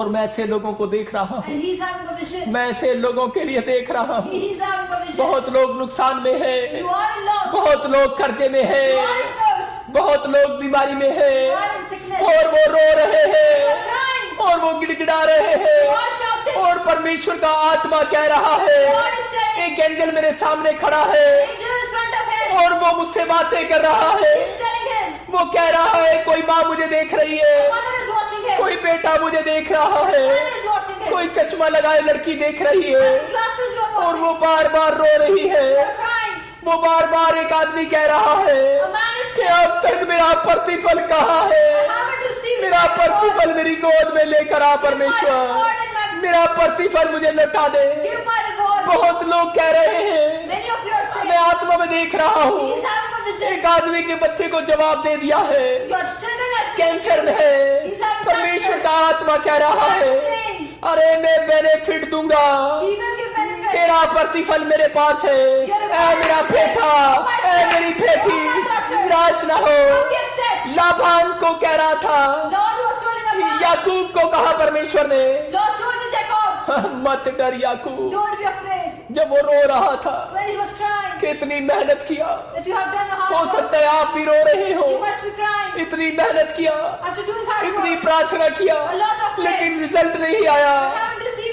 और मैं ऐसे लोगों को देख रहा हूँ। मैं ऐसे लोगों के लिए देख रहा हूँ। बहुत लोग नुकसान में है। बहुत लोग कर्जे में है। बहुत लोग बीमारी में है। और वो रो रहे हैं। और वो गिड़गिड़ा रहे हैं। और परमेश्वर का आत्मा कह रहा है। एक एंगल मेरे सामने खड़ा है। और वो मुझसे बातें कर रहा है। वो कह रहा है कोई माँ मुझे देख रही है। कोई बेटा मुझे देख रहा है. कोई चश्मा लगाए लड़की देख रही है। और वो बार बार रो रही है. वो बार बार एक आदमी कह रहा है कि अब तक मेरा प्रतिफल कहा है? मेरा प्रतिफल मेरी गोद में लेकर आ परमेश्वर। मेरा प्रतिफल मुझे लौटा दे. बहुत लोग कह रहे हैं। मैं आत्मा में देख रहा हूँ. एक आदमी के बच्चे को जवाब दे दिया है। कैंसर है। का कह रहा है, अरे मैं बेनिफिट दूँगा. तेरा प्रतिफल मेरे पास है ऐ मेरा बेटा ऐ मेरी बेटी निराश ना हो लाभान को कह रहा था, याकूब को कहा परमेश्वर ने मत डर याकू जब वो रो रहा था कितनी मेहनत किया। हो सकता है आप भी रो रहे हो। इतनी मेहनत किया। इतनी प्रार्थना किया। लेकिन रिज़ल्ट नहीं आया।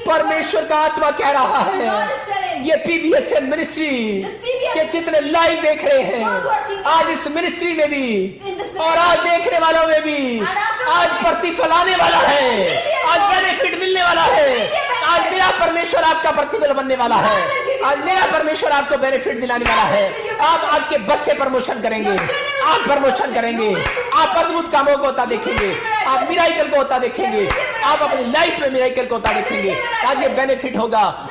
परमेश्वर का आत्मा कह रहा है। ये पीबीएस मिनिस्ट्री के जितने लाइव देख रहे हैं। आज इस मिनिस्ट्री में भी। और आज देखने वालों में भी। आज प्रतिफल आने वाला है। आपका प्रतिफल बनने वाला है। आज मेरा परमेश्वर आपको बेनिफिट दिलाने वाला है। आप आपके बच्चे प्रमोशन करेंगे। आप प्रमोशन करेंगे। आप अद्भुत कामों को होता देखेंगे। आप मिराइकल को होता देखेंगे। आप अपनी लाइफ में मिराइकल को होता देखेंगे। आज ये बेनिफिट होगा।